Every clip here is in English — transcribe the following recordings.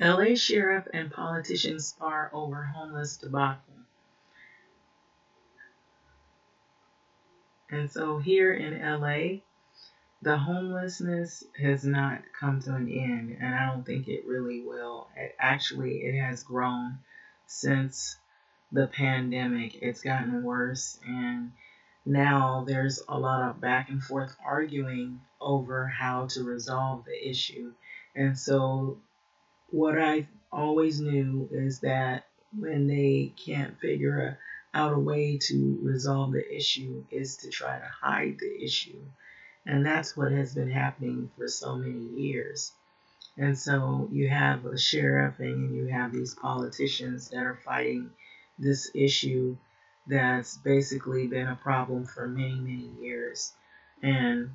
LA sheriff and politicians spar over homeless debacle. And so here in LA, the homelessness has not come to an end, and I don't think it really will. It, actually, it has grown since the pandemic. It's gotten worse, and now there's a lot of back and forth arguing over how to resolve the issue. And so, what I always knew is that when they can't figure out a way to resolve the issue, is to try to hide the issue. And that's what has been happening for so many years. And so you have a sheriff and you have these politicians that are fighting this issue that's basically been a problem for many, many years. And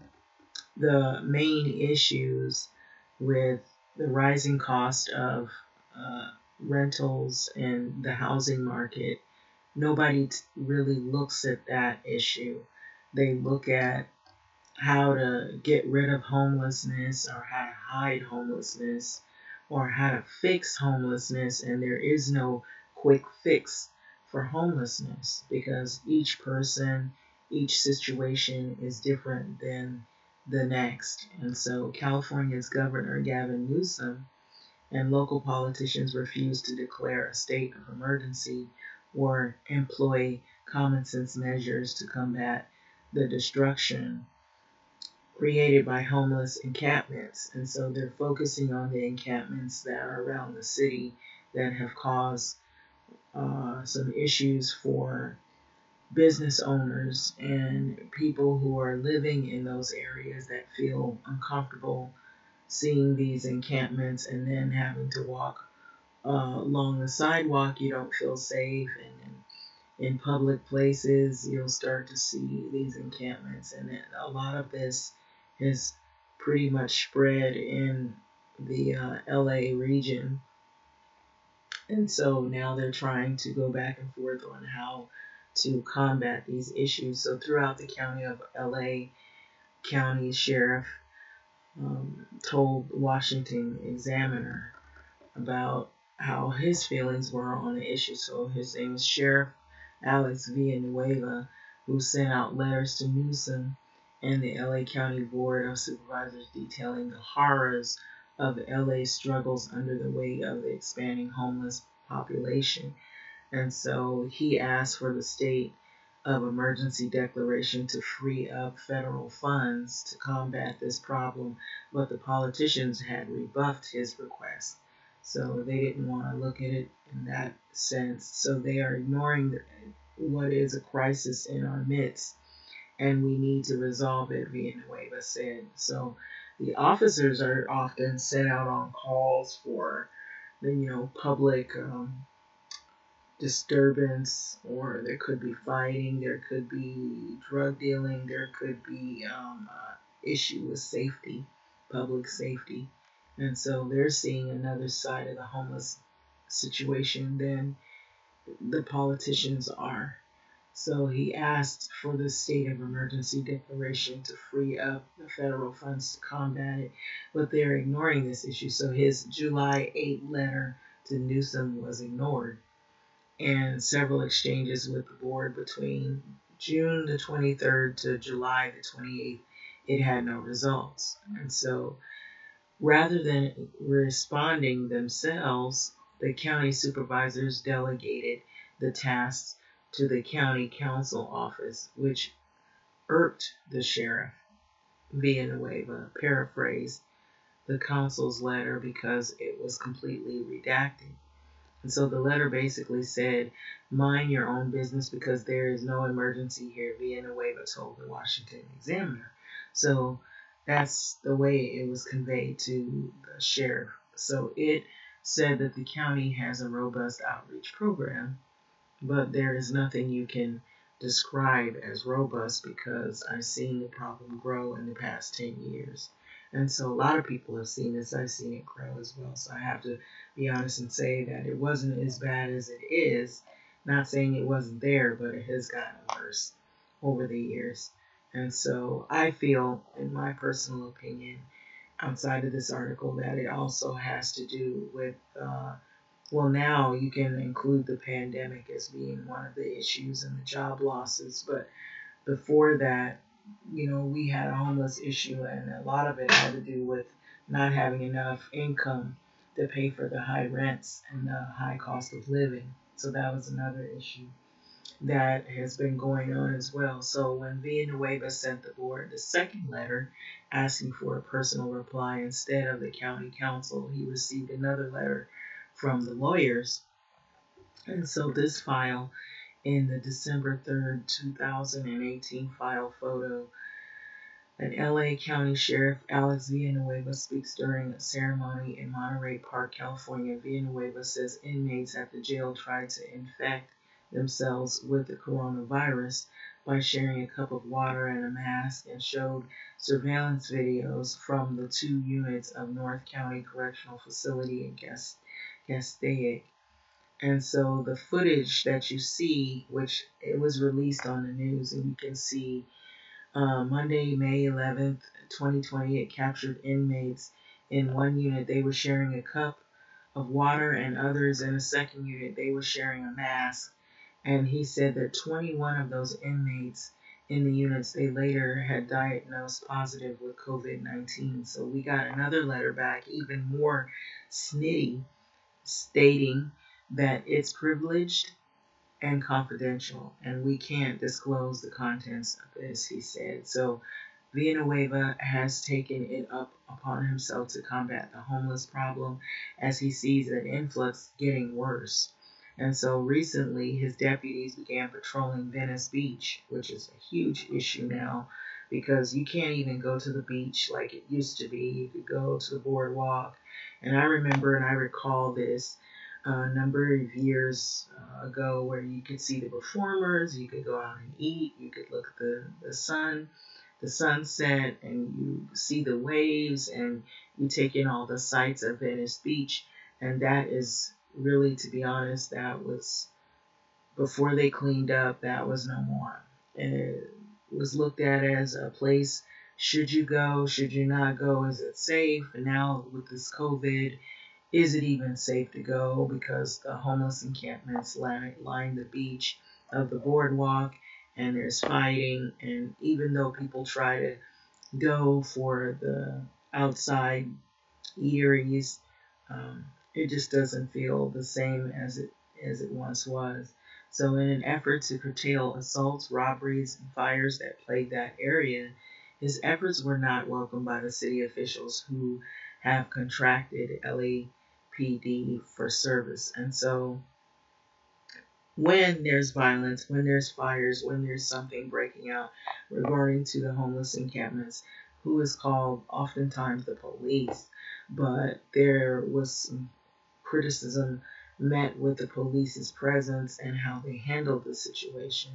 the main issues with the rising cost of uh, rentals and the housing market, nobody really looks at that issue. They look at how to get rid of homelessness or how to hide homelessness or how to fix homelessness, and there is no quick fix for homelessness because each person, each situation is different than the next. And so California's Governor Gavin Newsom and local politicians refuse to declare a state of emergency or employ common sense measures to combat the destruction created by homeless encampments. And so they're focusing on the encampments that are around the city that have caused uh, some issues for business owners and people who are living in those areas that feel uncomfortable seeing these encampments and then having to walk uh, along the sidewalk. You don't feel safe, and in, in public places, you'll start to see these encampments, and a lot of this is pretty much spread in the uh, LA region and so now they're trying to go back and forth on how to combat these issues. So throughout the county of LA, county sheriff um, told Washington Examiner about how his feelings were on the issue. So his name is Sheriff Alex Villanueva, who sent out letters to Newsom and the LA County Board of Supervisors detailing the horrors of LA struggles under the weight of the expanding homeless population. And so he asked for the state of emergency declaration to free up federal funds to combat this problem, but the politicians had rebuffed his request. So they didn't want to look at it in that sense. So they are ignoring what is a crisis in our midst, and we need to resolve it, Villanueva said. So the officers are often sent out on calls for the you know public um, disturbance or there could be fighting there could be drug dealing there could be um, uh, issue with safety public safety. And so they're seeing another side of the homeless situation than the politicians are. So he asked for the state of emergency declaration to free up the federal funds to combat it, but they're ignoring this issue. So his July 8 letter to Newsom was ignored, and several exchanges with the board between June the 23rd to July the 28th, it had no results. And so rather than responding themselves, the county supervisors delegated the tasks to the county counsel office, which irked the sheriff. Villanueva paraphrased the counsel's letter because it was completely redacted. And so the letter basically said, mind your own business because there is no emergency here, Villanueva told the Washington Examiner. So that's the way it was conveyed to the sheriff. So it said that the county has a robust outreach program but there is nothing you can describe as robust because I've seen the problem grow in the past 10 years. And so a lot of people have seen this. I've seen it grow as well. So I have to be honest and say that it wasn't as bad as it is. Not saying it wasn't there, but it has gotten worse over the years. And so I feel, in my personal opinion, outside of this article that it also has to do with, uh, well, now you can include the pandemic as being one of the issues and the job losses, but before that, you know, we had a homeless issue, and a lot of it had to do with not having enough income to pay for the high rents and the high cost of living. So that was another issue that has been going on as well. So when Villanueva sent the board the second letter asking for a personal reply instead of the county counsel, he received another letter from the lawyers. And so this file in the December 3rd, 2018 file photo. An LA County Sheriff Alex Villanueva speaks during a ceremony in Monterey Park, California. Villanueva says inmates at the jail tried to infect themselves with the coronavirus by sharing a cup of water and a mask and showed surveillance videos from the two units of North County Correctional Facility in Castaic and so the footage that you see, which it was released on the news, and you can see uh, Monday, May 11th, 2020, it captured inmates in one unit. They were sharing a cup of water, and others in a second unit, they were sharing a mask. And he said that 21 of those inmates in the units they later had diagnosed positive with COVID 19. So we got another letter back, even more snitty, stating that it's privileged and confidential, and we can't disclose the contents of this, he said. So Villanueva has taken it up upon himself to combat the homeless problem as he sees an influx getting worse. And so recently, his deputies began patrolling Venice Beach, which is a huge issue now because you can't even go to the beach like it used to be. You could go to the boardwalk. And I remember and I recall this a number of years uh, ago where you could see the performers, you could go out and eat, you could look at the, the sun, the sunset, and you see the waves, and you take in all the sights of Venice Beach. And that is really, to be honest, that was before they cleaned up, that was no more. And it was looked at as a place should you go, should you not go, is it safe? And now with this COVID, is it even safe to go because the homeless encampments line, the beach of the boardwalk and there's fighting and even though people try to go for the outside eateries um, it just doesn't feel the same as it as it once was. So in an effort to curtail assaults robberies and fires that plagued that area his efforts were not welcomed by the city officials who have contracted LA PD for service. And so when there's violence, when there's fires, when there's something breaking out regarding to the homeless encampments, who is called oftentimes the police, but there was some criticism met with the police's presence and how they handled the situation.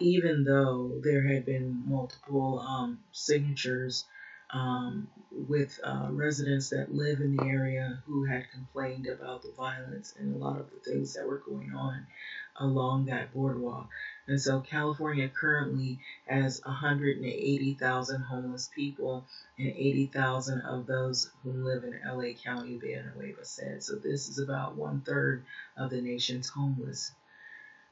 Even though there had been multiple um, signatures um, with uh, residents that live in the area who had complained about the violence and a lot of the things that were going on along that boardwalk. And so California currently has 180,000 homeless people, and 80,000 of those who live in LA County, Villanueva said. So this is about one third of the nation's homeless.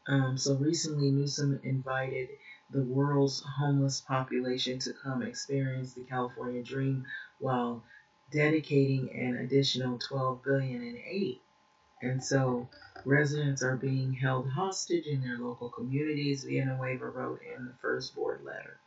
Um, so recently, Newsom invited the world's homeless population to come experience the California dream while dedicating an additional 12 billion in aid. And so residents are being held hostage in their local communities, Villanueva wrote in the first board letter.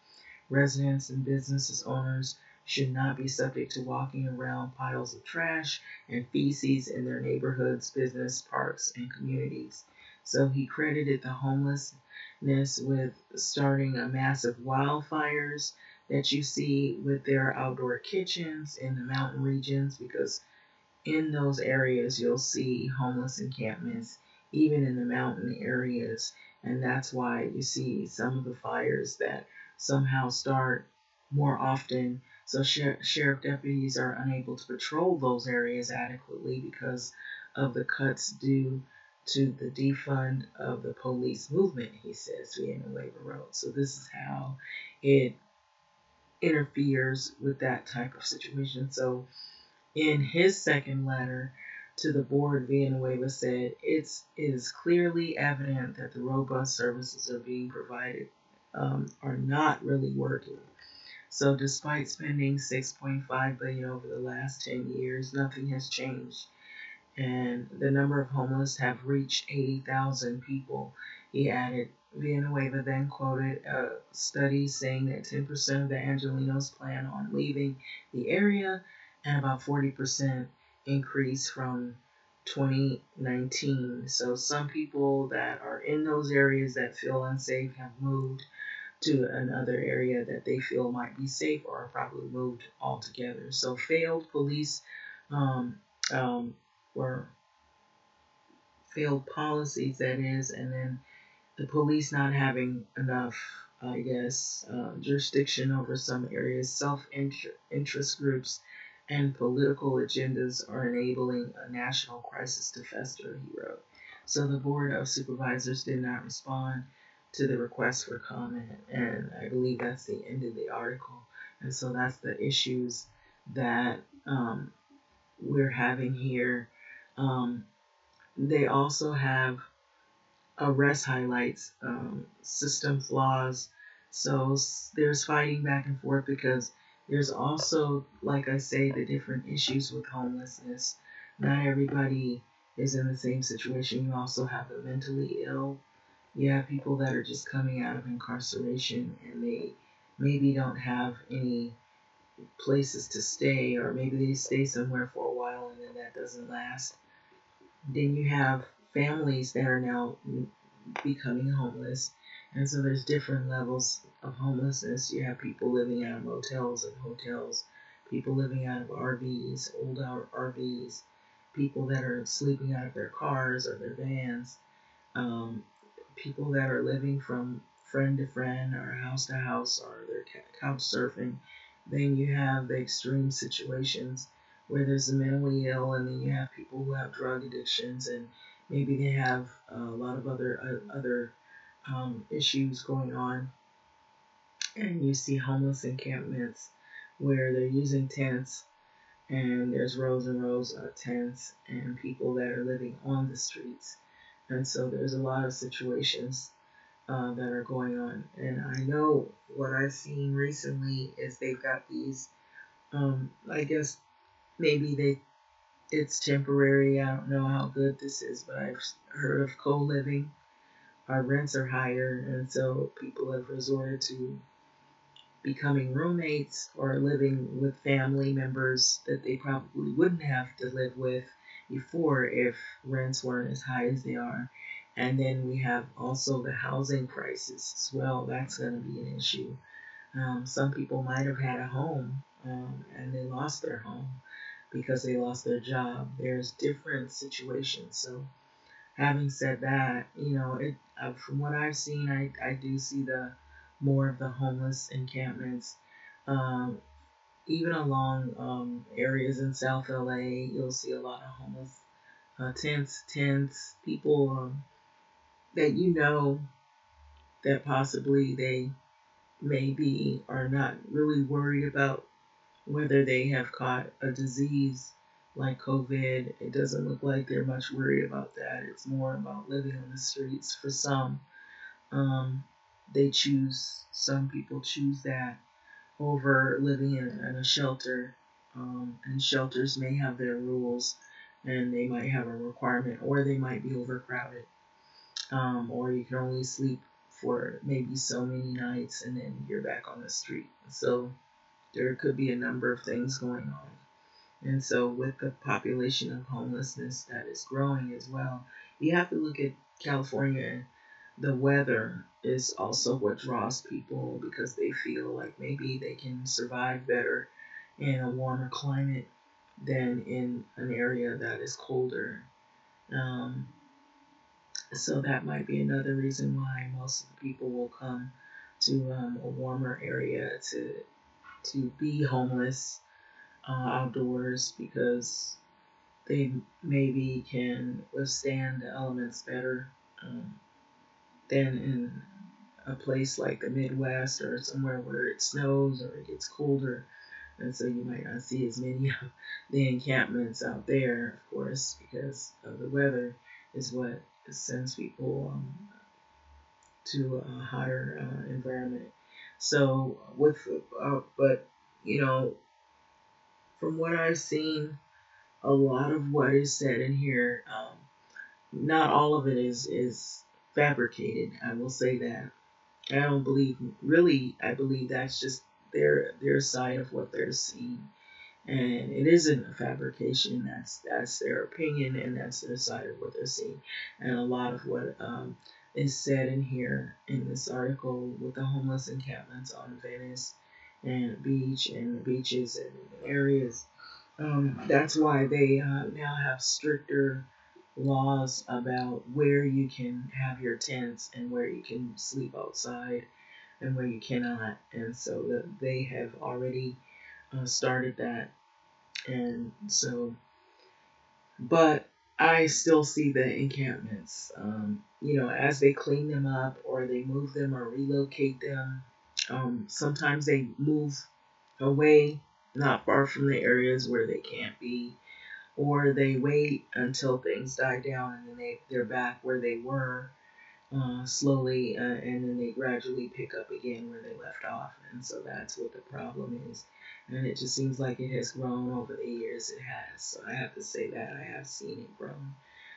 Residents and businesses owners should not be subject to walking around piles of trash and feces in their neighborhoods, business, parks, and communities. So he credited the homeless with starting a massive wildfires that you see with their outdoor kitchens in the mountain regions because in those areas you'll see homeless encampments even in the mountain areas. And that's why you see some of the fires that somehow start more often. So sher- sheriff deputies are unable to patrol those areas adequately because of the cuts due to the defund of the police movement, he says, Villanueva wrote. So this is how it interferes with that type of situation. So, in his second letter to the board, Villanueva said it's it is clearly evident that the robust services are being provided um, are not really working. So, despite spending 6.5 billion over the last 10 years, nothing has changed and the number of homeless have reached 80,000 people. He added, Villanueva then quoted a study saying that 10% of the Angelenos plan on leaving the area and about 40% increase from 2019. So some people that are in those areas that feel unsafe have moved to another area that they feel might be safe or probably moved altogether. So failed police um, um, or failed policies, that is, and then the police not having enough, I guess, uh, jurisdiction over some areas, self interest groups, and political agendas are enabling a national crisis to fester, he wrote. So the Board of Supervisors did not respond to the request for comment, and I believe that's the end of the article. And so that's the issues that um, we're having here um, they also have arrest highlights, um, system flaws. So there's fighting back and forth because there's also, like I say, the different issues with homelessness. Not everybody is in the same situation. You also have the mentally ill. You have people that are just coming out of incarceration and they maybe don't have any places to stay, or maybe they stay somewhere for a while and then that doesn't last. Then you have families that are now becoming homeless. And so there's different levels of homelessness. You have people living out of motels and hotels, people living out of RVs, old RVs, people that are sleeping out of their cars or their vans, um, people that are living from friend to friend or house to house or they're couch surfing. Then you have the extreme situations where there's the mentally ill, and then you have people who have drug addictions, and maybe they have a lot of other uh, other um, issues going on. And you see homeless encampments where they're using tents, and there's rows and rows of tents, and people that are living on the streets. And so there's a lot of situations uh, that are going on. And I know what I've seen recently is they've got these, um, I guess, maybe they it's temporary. I don't know how good this is, but I've heard of co-living. Our rents are higher, and so people have resorted to becoming roommates or living with family members that they probably wouldn't have to live with before if rents weren't as high as they are. And then we have also the housing crisis as well. That's going to be an issue. Um, some people might have had a home um, and they lost their home because they lost their job. There's different situations. So, having said that, you know, it uh, from what I've seen, I, I do see the more of the homeless encampments. Um, even along um, areas in South LA, you'll see a lot of homeless uh, tents, tents, people um, that you know that possibly they maybe are not really worried about whether they have caught a disease like COVID. It doesn't look like they're much worried about that. It's more about living on the streets for some. Um, they choose, some people choose that over living in, in a shelter. Um, and shelters may have their rules and they might have a requirement or they might be overcrowded. Um, or you can only sleep for maybe so many nights and then you're back on the street. So there could be a number of things going on. And so, with the population of homelessness that is growing as well, you have to look at California. The weather is also what draws people because they feel like maybe they can survive better in a warmer climate than in an area that is colder. Um, so that might be another reason why most of the people will come to um, a warmer area to to be homeless uh, outdoors because they maybe can withstand the elements better um, than in a place like the Midwest or somewhere where it snows or it gets colder. And so you might not see as many of the encampments out there, of course, because of the weather is what sends people um, to a hotter uh, environment. So with, uh, but you know, from what I've seen, a lot of what is said in here, um, not all of it is is fabricated. I will say that. I don't believe really. I believe that's just their their side of what they're seeing, and it isn't a fabrication. That's that's their opinion, and that's their side of what they're seeing. And a lot of what um, is said in here in this article with the homeless encampments on Venice and beach and beaches and areas. Um, that's why they uh, now have stricter laws about where you can have your tents and where you can sleep outside and where you cannot. And so that they have already uh, started that. And so, but I still see the encampments, um, you know, as they clean them up or they move them or relocate them. Um, sometimes they move away, not far from the areas where they can't be or they wait until things die down and then they, they're back where they were uh, slowly uh, and then they gradually pick up again where they left off. And so that's what the problem is. And it just seems like it has grown over the years. It has. So I have to say that I have seen it grow.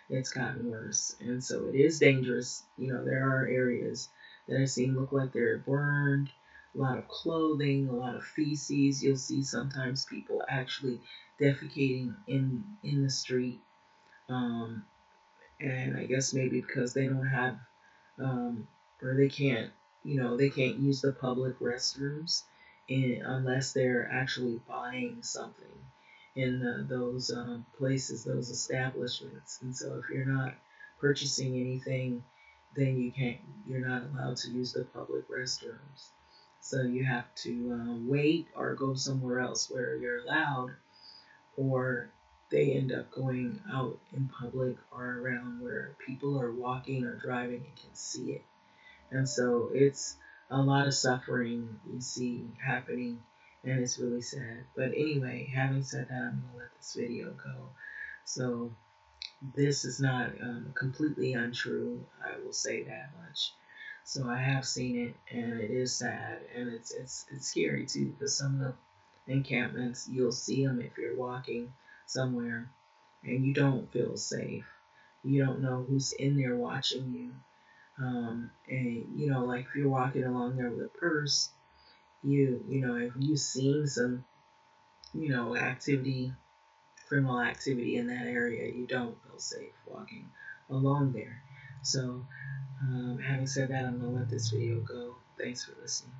It's gotten worse. And so it is dangerous. You know, there are areas that I've seen look like they're burned a lot of clothing, a lot of feces. You'll see sometimes people actually defecating in in the street, um, and I guess maybe because they don't have um, or they can't, you know, they can't use the public restrooms in, unless they're actually buying something in those um, places, those establishments. And so if you're not purchasing anything, then you can't, you're not allowed to use the public restrooms. So you have to uh, wait or go somewhere else where you're allowed, or they end up going out in public or around where people are walking or driving and can see it. And so it's a lot of suffering you see happening, and it's really sad. But anyway, having said that, I'm to let this video go. So this is not um, completely untrue. I will say that much. So I have seen it, and it is sad, and it's it's it's scary too. Because some of the encampments, you'll see them if you're walking somewhere, and you don't feel safe. You don't know who's in there watching you, um, and you know, like if you're walking along there with a purse, you you know, if you've seen some, you know, activity, criminal activity in that area, you don't feel safe walking along there. So um, having said that, I'm to let this video go. Thanks for listening.